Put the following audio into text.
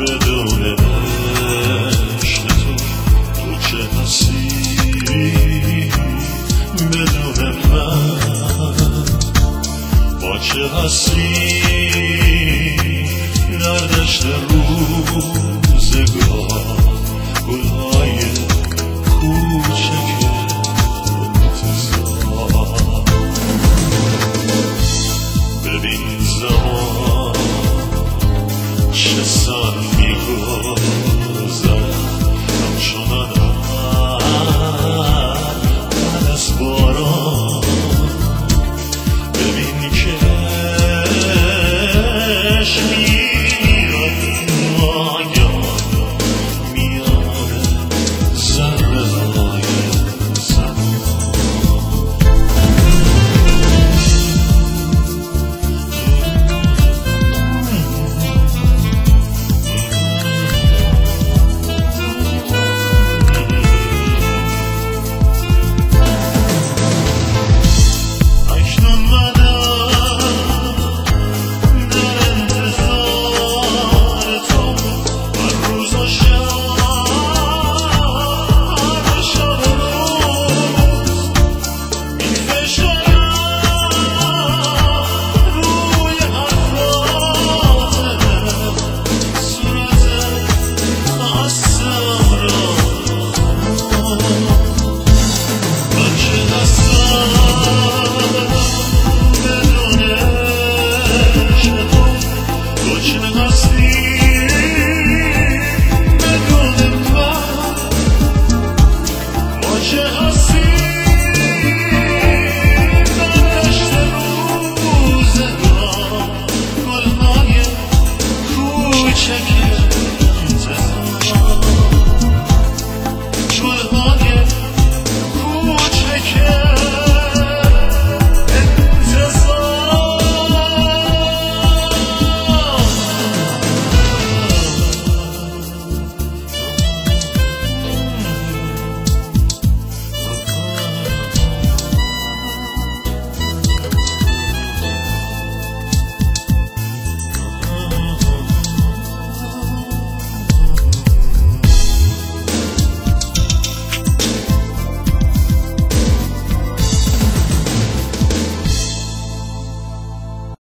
بدون عشق تو تو چه هستی بدون من با چه هستی در دشت Kashmir.